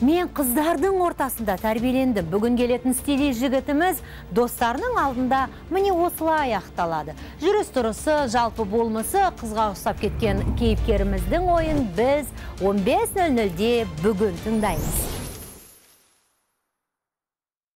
мен қыздардың ортасында тәрбиелендім. Бүгін келетін стилист жігітіміз достарының алдында міне осылай ақталады. Жүріс тұрысы жалпы болмысы қызға ұқсап кеткен кейіпкеріміздің ойын біз 15.00-де бүгін тыңдаймыз.